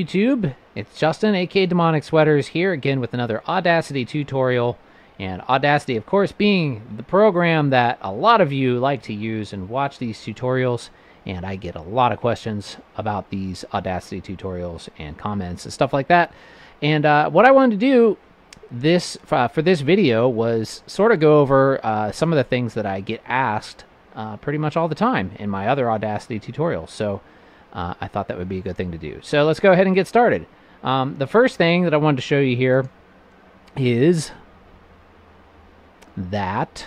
YouTube? It's Justin, aka Demonic Sweaters, here again with another Audacity tutorial. And Audacity, of course, being the program that a lot of you like to use and watch these tutorials. And I get a lot of questions about these Audacity tutorials and comments and stuff like that. And uh, what I wanted to do this uh, for this video was sort of go over uh, some of the things that I get asked uh, pretty much all the time in my other Audacity tutorials. So uh, I thought that would be a good thing to do. So let's go ahead and get started. Um, the first thing that I wanted to show you here is that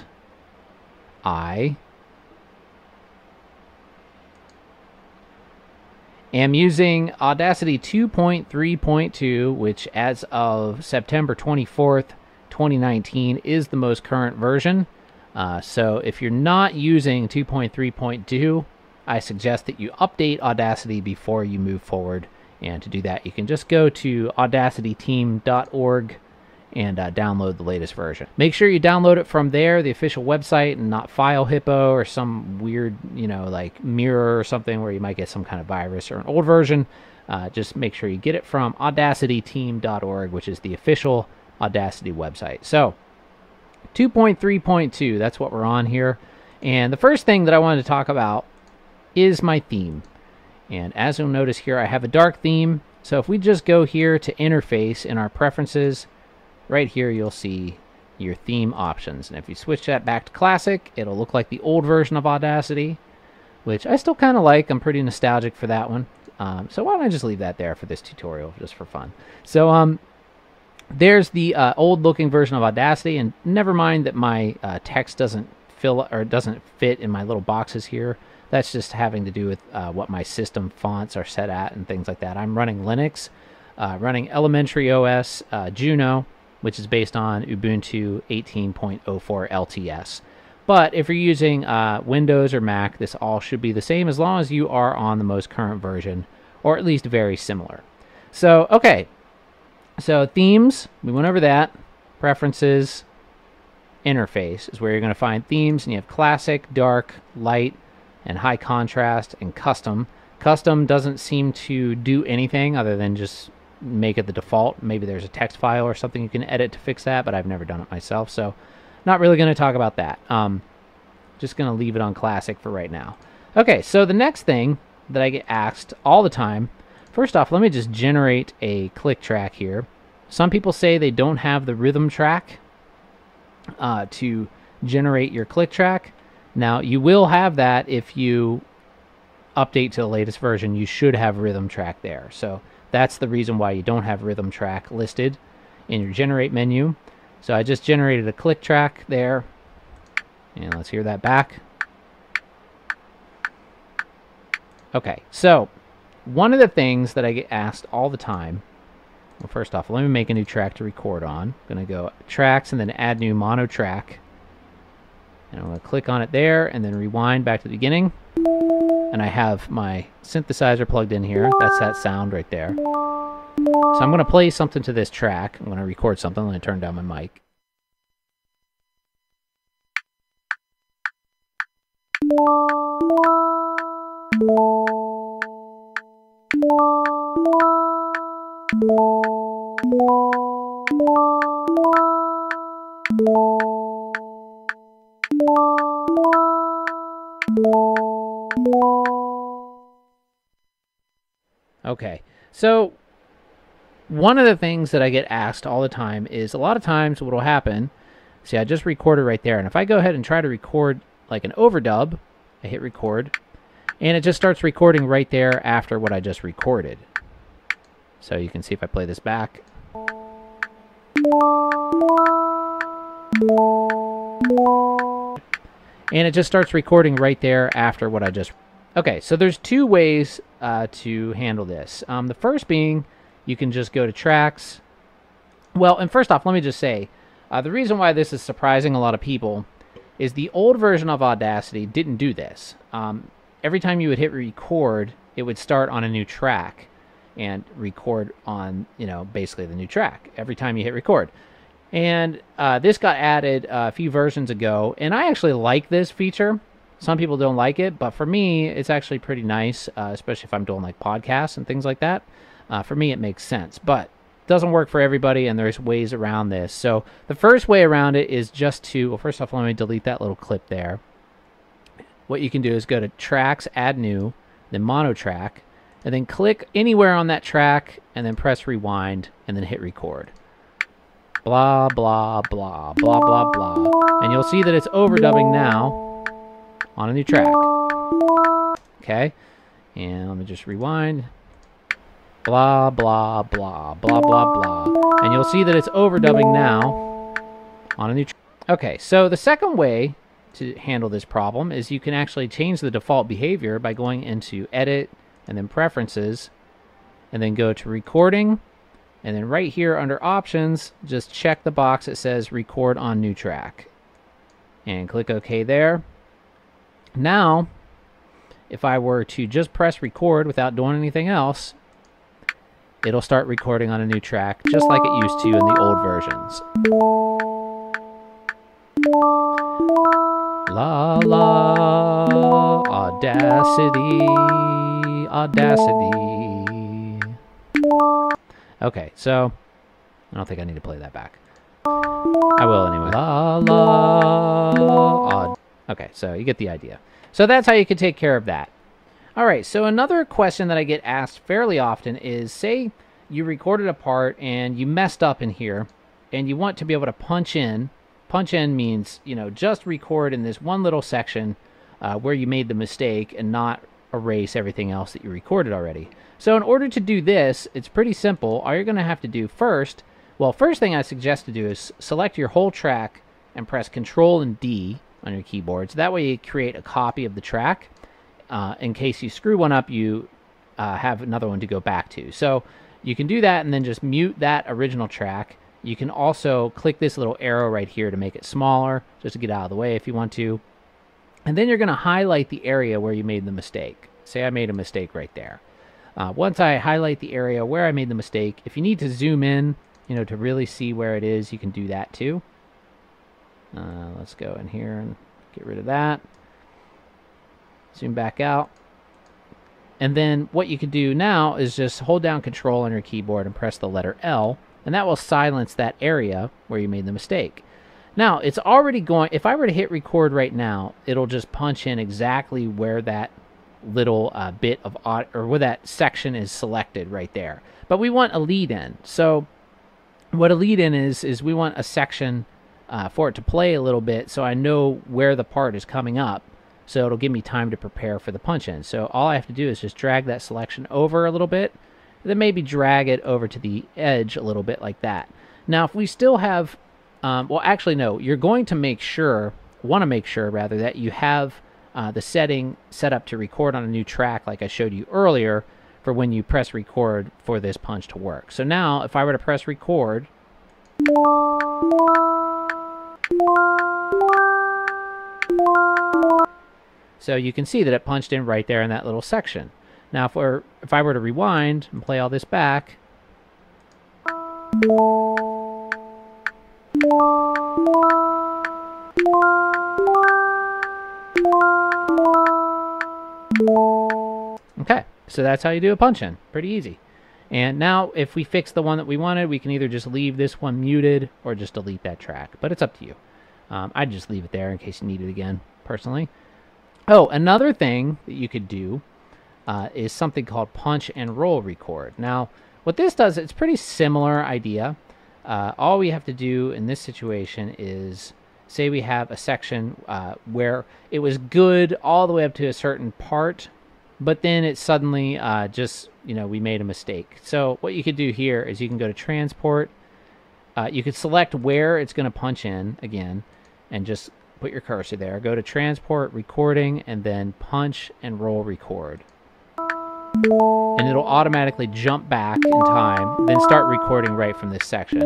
I am using Audacity 2.3.2, which as of September 24th, 2019, is the most current version. Uh, so if you're not using 2.3.2, I suggest that you update Audacity before you move forward. And to do that, you can just go to audacityteam.org and uh, download the latest version. Make sure you download it from there, the official website, and not FileHippo or some weird, you know, like Mirror or something where you might get some kind of virus or an old version. Uh, just make sure you get it from audacityteam.org, which is the official Audacity website. So, 2.3.2, that's what we're on here. And the first thing that I wanted to talk about is my theme. And as you'll notice here, I have a dark theme. So if we just go here to interface in our preferences, right here you'll see your theme options. And if you switch that back to classic, it'll look like the old version of Audacity, which I still kind of like. I'm pretty nostalgic for that one. Um, so why don't I just leave that there for this tutorial, just for fun. So um, there's the uh, old looking version of Audacity, and never mind that my uh, text doesn't fill or doesn't fit in my little boxes here. That's just having to do with uh, what my system fonts are set at and things like that. I'm running Linux, uh, running Elementary OS uh, Juno, which is based on Ubuntu 18.04 LTS. But if you're using uh, Windows or Mac, this all should be the same as long as you are on the most current version, or at least very similar. So, okay. So, themes, we went over that. Preferences, interface is where you're going to find themes, and you have classic, dark, light, and high contrast and custom. Custom doesn't seem to do anything other than just make it the default. Maybe there's a text file or something you can edit to fix that, but I've never done it myself, so not really going to talk about that. Um, just going to leave it on classic for right now. Okay, so the next thing that I get asked all the time, first off, let me just generate a click track here. Some people say they don't have the rhythm track uh, to generate your click track. Now, you will have that if you update to the latest version. You should have rhythm track there. So that's the reason why you don't have rhythm track listed in your generate menu. So I just generated a click track there. And let's hear that back. Okay, so one of the things that I get asked all the time, well, first off, let me make a new track to record on. I'm going to go tracks and then add new mono track. And I'm going to click on it there and then rewind back to the beginning. And I have my synthesizer plugged in here. That's that sound right there. So I'm going to play something to this track. I'm going to record something. I'm going to turn down my mic. Okay, so one of the things that I get asked all the time is a lot of times what will happen. See, I just recorded right there, and if I go ahead and try to record like an overdub, I hit record, and it just starts recording right there after what I just recorded. So you can see if I play this back. And it just starts recording right there after what I just Okay, so there's two ways uh, to handle this. Um, the first being you can just go to tracks. Well, and first off, let me just say uh, the reason why this is surprising a lot of people is the old version of Audacity didn't do this. Um, every time you would hit record, it would start on a new track and record on, you know, basically the new track every time you hit record. And uh, this got added a few versions ago, and I actually like this feature. Some people don't like it, but for me, it's actually pretty nice, uh, especially if I'm doing like podcasts and things like that. Uh, for me, it makes sense, but doesn't work for everybody, and there's ways around this. So the first way around it is just to, well, first off, let me delete that little clip there. What you can do is go to Tracks, Add New, then Mono Track, and then click anywhere on that track, and then press Rewind, and then hit Record. Blah, blah, blah, blah, blah, blah. And you'll see that it's overdubbing now on a new track. Okay? And let me just rewind blah, blah, blah, blah, blah, blah. And you'll see that it's overdubbing now on a new... track. okay, so the second way to handle this problem is you can actually change the default behavior by going into Edit and then Preferences and then go to Recording and then right here under Options, just check the box that says Record on New Track and click OK there. Now, if I were to just press record without doing anything else, it'll start recording on a new track, just like it used to in the old versions. La la, Audacity, Audacity. Okay, so I don't think I need to play that back. I will anyway. La la. la, Okay, so you get the idea. So that's how you can take care of that. All right, so another question that I get asked fairly often is say you recorded a part and you messed up in here and you want to be able to punch in. Punch in means, you know, just record in this one little section uh, where you made the mistake and not erase everything else that you recorded already. So in order to do this, it's pretty simple. All you're going to have to do first, well, first thing I suggest to do is select your whole track and press Control and D on your keyboard. So that way you create a copy of the track uh, in case you screw one up, you uh, have another one to go back to. So you can do that and then just mute that original track. You can also click this little arrow right here to make it smaller, just to get out of the way if you want to. And then you're going to highlight the area where you made the mistake. Say I made a mistake right there. Uh, once I highlight the area where I made the mistake, if you need to zoom in, you know, to really see where it is, you can do that too. Uh, let's go in here and get rid of that. Zoom back out. And then what you can do now is just hold down control on your keyboard and press the letter L, and that will silence that area where you made the mistake. Now, it's already going, if I were to hit record right now, it'll just punch in exactly where that little uh, bit of, or where that section is selected right there. But we want a lead in. So what a lead in is, is we want a section uh, for it to play a little bit so I know where the part is coming up so it'll give me time to prepare for the punch in. So all I have to do is just drag that selection over a little bit, then maybe drag it over to the edge a little bit like that. Now, if we still have, um, well, actually, no, you're going to make sure, want to make sure rather, that you have uh, the setting set up to record on a new track like I showed you earlier for when you press record for this punch to work. So now, if I were to press record, so you can see that it punched in right there in that little section. Now, if, we're, if I were to rewind and play all this back, Okay, so that's how you do a punch in. Pretty easy. And now, if we fix the one that we wanted, we can either just leave this one muted or just delete that track. But it's up to you. Um, I'd just leave it there in case you need it again, personally. Oh, another thing that you could do uh, is something called punch and roll record. Now, what this does, it's pretty similar idea. Uh, all we have to do in this situation is say we have a section uh, where it was good all the way up to a certain part, but then it suddenly uh, just, you know, we made a mistake. So what you could do here is you can go to transport. Uh, you could select where it's going to punch in again and just put your cursor there. Go to transport, recording, and then punch and roll record. And it'll automatically jump back in time, then start recording right from this section.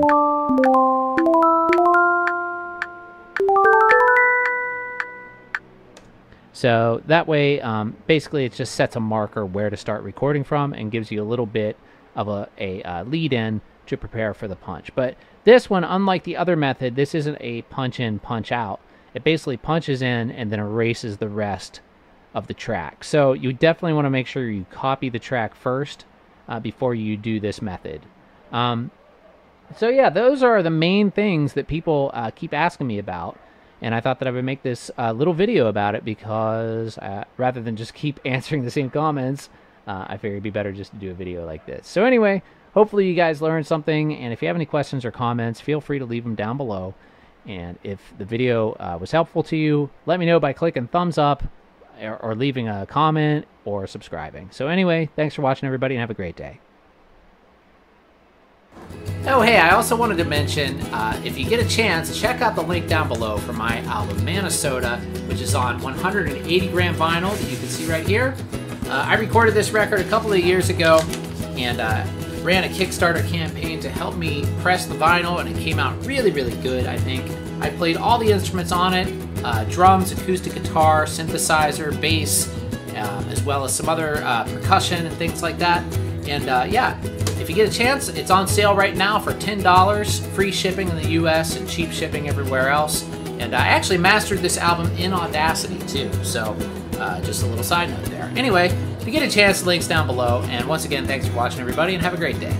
So that way, um, basically, it just sets a marker where to start recording from and gives you a little bit of a, a uh, lead in to prepare for the punch. But this one, unlike the other method, this isn't a punch in, punch out it basically punches in and then erases the rest of the track. So you definitely want to make sure you copy the track first uh, before you do this method. Um, so yeah, those are the main things that people uh, keep asking me about. And I thought that I would make this uh, little video about it because uh, rather than just keep answering the same comments, uh, I figured it'd be better just to do a video like this. So anyway, hopefully you guys learned something. And if you have any questions or comments, feel free to leave them down below. And if the video uh, was helpful to you, let me know by clicking thumbs up or, or leaving a comment or subscribing. So anyway, thanks for watching everybody and have a great day. Oh, hey, I also wanted to mention uh, if you get a chance, check out the link down below for my album Manasota, which is on 180 gram vinyl that you can see right here. Uh, I recorded this record a couple of years ago and uh, ran a Kickstarter campaign to help me press the vinyl, and it came out really, really good, I think. I played all the instruments on it uh, drums, acoustic guitar, synthesizer, bass, uh, as well as some other uh, percussion and things like that. And uh, yeah, if you get a chance, it's on sale right now for $10, free shipping in the US and cheap shipping everywhere else. And I actually mastered this album in Audacity too, so uh, just a little side note there. Anyway, if you get a chance, the links down below. And once again, thanks for watching, everybody, and have a great day.